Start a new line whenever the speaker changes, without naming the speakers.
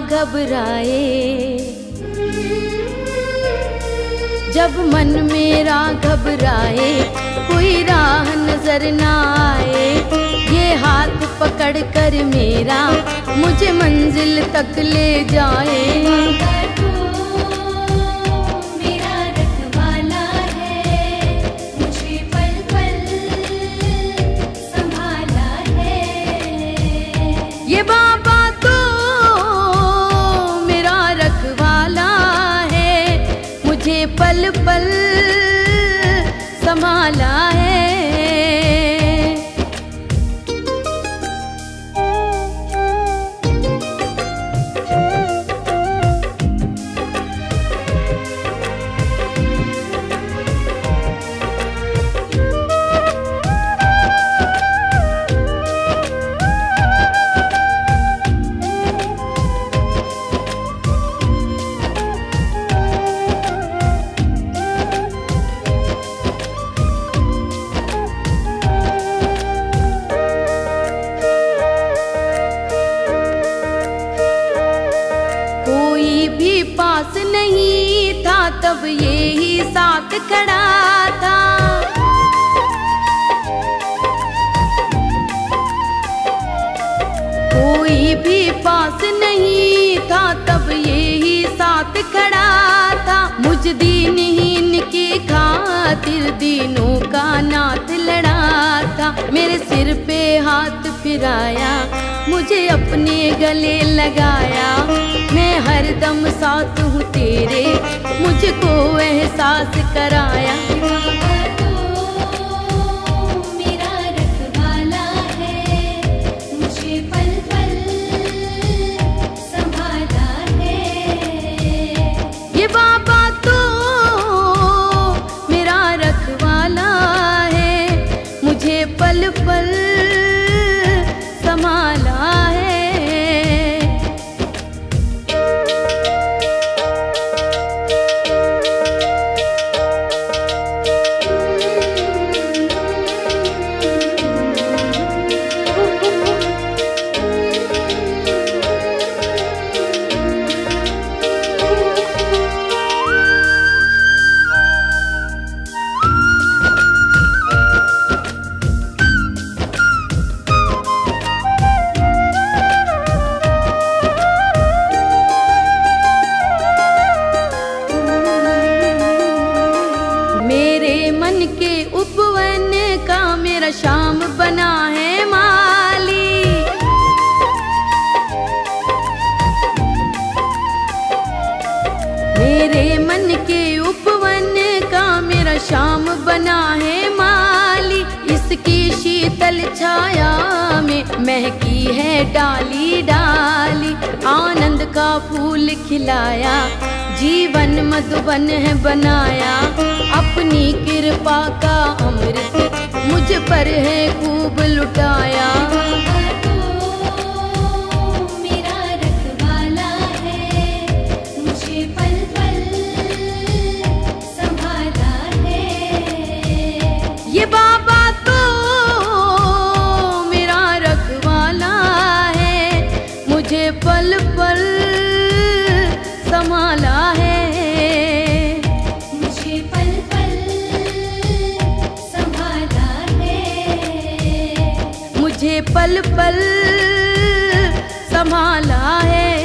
घबराए। जब मन मेरा घबराए कोई राह नज़र ना आए। ये हाथ पकड़ कर मेरा मुझे मंजिल तक ले जाए।
मेरा रखवाला है मुझे पल पल संभाला है।
ये बाबा पल पल तब ये ही साथ खड़ा था। कोई भी पास नहीं था, तब ये ही साथ खड़ा था। मुझ दीनहीन की खातिर दीनों का नाथ लड़ा था। मेरे सिर पे हाथ फिराया, मुझे अपने गले लगाया। मैं हरदम साथ हूँ तेरे मुझको एहसास कराया। शाम बना है माली। मेरे मन के उपवन का मेरा शाम बना है माली। इसकी शीतल छाया में महकी है डाली डाली। आनंद का फूल खिलाया। जीवन मधुबन है बनाया अपनी कृपा का अमृत मुझ पर है खूब लुटाया
पल पल संभाला है।